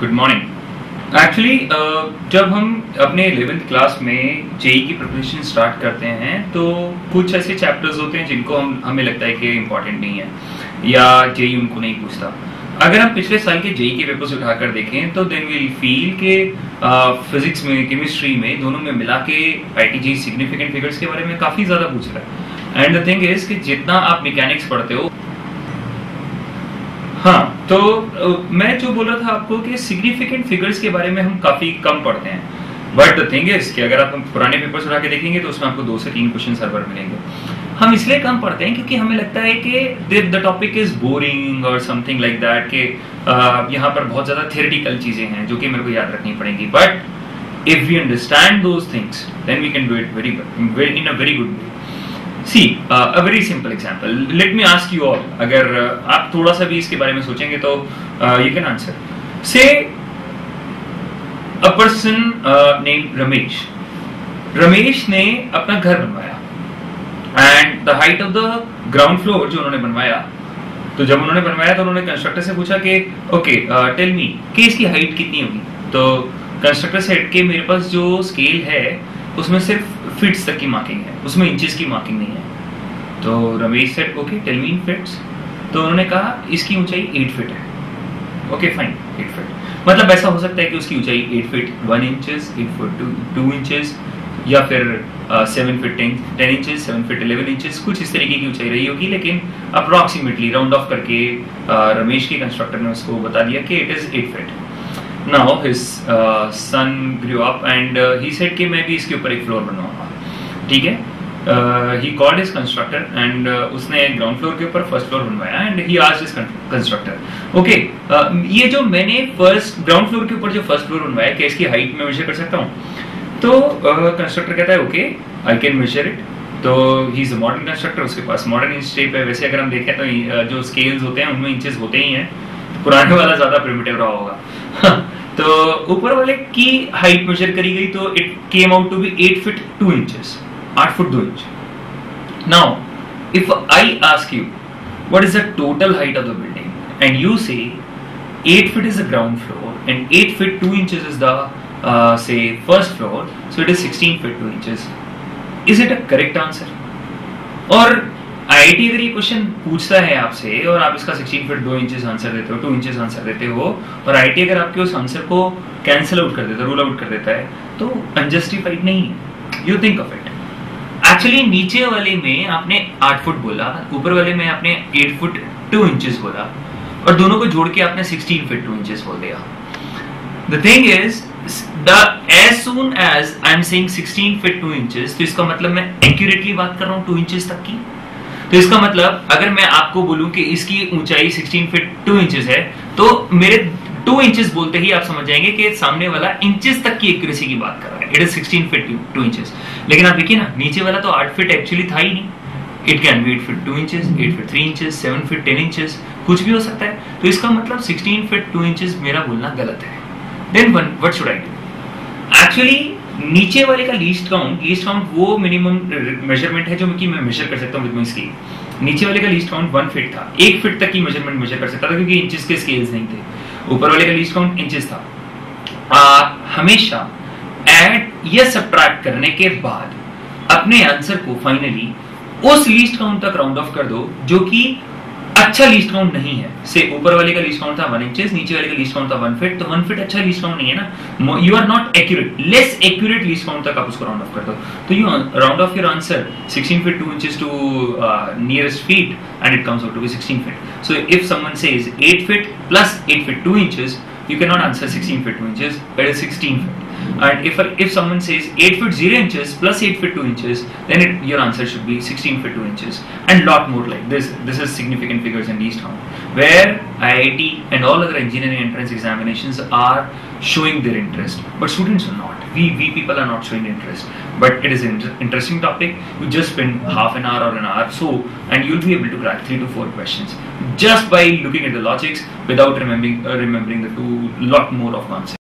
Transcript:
Good morning actually जब हम अपने इलेवेंथ क्लास में जेई की प्रिपरेशन स्टार्ट करते हैं तो कुछ ऐसे चैप्टर्स होते हैं जिनको हम, हमें लगता है कि इम्पोर्टेंट नहीं है, या जेई उनको नहीं पूछता। अगर हम पिछले साल के जेई के पेपर्स उठाकर देखें तो देन विल फील के फिजिक्स में केमिस्ट्री में, दोनों में मिला के आई सिग्निफिकेंट फिगर्स के बारे में काफ़ी ज़्यादा पूछ रहा है। एंड द थिंग इज़ कि जितना आप मैकेनिक्स पढ़ते हो हाँ तो मैं जो बोला था आपको कि सिग्निफिकेंट फिगर्स के बारे में हम काफ़ी कम पढ़ते हैं। बट द थिंग इज़ कि अगर आप पुराने पेपर्स उठा के देखेंगे तो उसमें आपको दो से तीन क्वेश्चन हर बार मिलेंगे। हम इसलिए कम पढ़ते हैं क्योंकि हमें लगता है कि द टॉपिक इज़ बोरिंग और समथिंग लाइक दैट कि यहाँ पर बहुत ज़्यादा थियोरिटिकल चीज़ें हैं जो कि मेरे को याद रखनी पड़ेंगी। But if we understand those things then we can do it very in a very good way see a very simple example let me ask you all अगर uh, आप थोड़ा सा भी इसके बारे में सोचेंगे तो you can answer say a person name Ramesh Ramesh ने अपना घर बनवाया. And the height of the ground floor जो उन्होंने बनवाया तो जब उन्होंने बनवाया तो उन्होंने कंस्ट्रक्टर से पूछा कि ओके टेल मी कि इसकी हाइट कितनी होगी? तो कंस्ट्रक्टर से हट के मेरे पास जो स्केल है उसमें सिर्फ़ फिट्स तक की मार्किंग है। उसमें इंचेस की मार्किंग नहीं है। तो Ramesh said okay tell me feet तो उन्होंने कहा इसकी ऊंचाई 8 फिट है। ओके फाइन 8 फिट मतलब ऐसा हो सकता है कि उसकी ऊंचाई 8 फिट 1 इंचेस 8 फुट 2 इंचेस या फिर seven feet ten ten inches seven feet eleven inches कुछ इस तरीके की ऊंचाई रही होगी लेकिन अप्रोक्सीमेटली राउंड ऑफ़ करके uh, रमेश के कंस्ट्रक्टर ने उसको बता दिया कि it is eight feet uh, son grew up and uh, he said कि मैं भी इसके ऊपर एक फ्लोर बनवाऊँगा। ठीक है? He called his constructor and उसने ग्राउंड फ्लोर के ऊपर फ़र्स्ट फ्लोर बनवाया एंड ही आज हिज कंस्ट्रक्टर ओके ये जो मैंने फ़र्स्ट ग्राउंड फ्लोर के ऊपर जो फ़र्स्ट फ्लोर बनवाया क्या इसकी हाइट में मेजर कर सकता हूँ? तो कंस्ट्रक्टर uh, कहता है okay I can measure it तो ही इज़ मॉडर्न कंस्ट्रक्टर उसके पास मॉडर्न इंच टेप है। वैसे अगर हम देखें तो uh, जो स्केल्स होते हैं उनमें इंचेस होते ही हैं। पुराने वाला ज़्यादा प्रिमिटिव रहा होगा। तो ऊपर वाले की हाइट मेजर करी गई तो it came out to be eight feet two inches आठ फुट दो inch now if I ask you what is the total height of the building and you say 8 feet is the ground floor and 8 feet 2 inches is the uh, say first floor so it is 16 feet 2 inches is it a correct answer or IIT अगर ये question पूछता है आपसे और आप इसका 16 feet दो inches answer देते हो टू इंचेस आंसर देते हो और आईआईटी अगर आपके उस आंसर को कैंसिल आउट कर देता है रूल आउट कर देता है तो अनजस्टिफाइड नहीं है you think of it actually नीचे वाले में आपने आठ फुट बोला, ऊपर वाले में आपने एट फुट टू इंचेस बोला और दोनों को जोड़ के आपने सिक्सटीन फीट टू इंचेस बोल दिया। The thing is the as soon as I am saying 16 feet 2 inches तो इसका मतलब मैं एक्यूरेटली बात कर रहा हूँ 2 इंचेस तक की। तो इसका मतलब अगर मैं आपको बोलूँ कि इसकी ऊंचाई 16 फीट 2 इंचेस है तो मेरे 2 इंचेस बोलते ही आप समझ जाएँगे कि सामने वाला इंचेस तक की एक्यूरेसी की बात कर रहा है। इट इज़ 16 फीट 2 इंचेस लेकिन आप देखिए ना, नीचे वाला तो 8 फीट एक्चुअली था ही नहीं। It can be 8 feet 2 inches 8 feet 3 inches 7 feet 10 inches कुछ भी हो सकता है। तो इसका मतलब 16 फीट 2 इंचेस मेरा बोलना गलत है। Then one what should I do actually नीचे वाले का लीस्ट काउंट लीस्ट काउंट वो मिनिमम मेज़रमेंट है जो कि मैं मेजर कर सकता हूँ विद माई स्केल नीचे वाले का लीस्ट काउंट वन फिट था। एक फिट तक की मेज़रमेंट मुझे कर सकता था क्योंकि इंचेस के स्केल्स नहीं थे। ऊपर वाले का लीस्ट काउंट इंचेस था। आ, हमेशा एड या सब्ट्रैक्ट करने के बाद अपने आंसर को फाइनली उस लीस्ट काउंट तक राउंड ऑफ़ कर दो जो कि अच्छा लीस्ट काउंट नहीं है। से ऊपर वाले का लीस्ट काउंट था वन इंचेस नीचे वाले का लीस्ट काउंट था वन फिट तो वन फिट अच्छा लीस्ट काउंट नहीं है ना। You are not accurate less accurate least count तक आप उसको राउंड ऑफ़ कर दो तो you round off your answer 16 feet 2 inches to uh, nearest feet and it comes out to be 16 feet. So if someone says 8 feet plus 8 feet 2 inches you cannot answer 16 feet 2 inches but it's 16 feet. And if if someone says 8 feet 0 inches plus 8 feet 2 inches then it, your answer should be 16 feet 2 inches. And lot more like this. This is significant figures in least count where IIT and all other engineering entrance examinations are showing their interest but students are not. We we people are not showing interest. But it is an interesting topic. You just spend half an hour or an hour so and you'll be able to crack three to four questions just by looking at the logics without remembering uh, remembering the two lot more of concepts